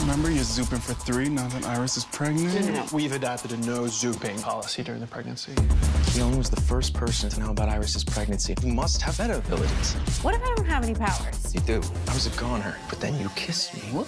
Remember, you're zooping for three now that Iris is pregnant? We've adopted a no zooping policy during the pregnancy. Khione was the first person to know about Iris's pregnancy. You must have better abilities. What if I don't have any powers? You do. I was a goner, but then you kissed me. What?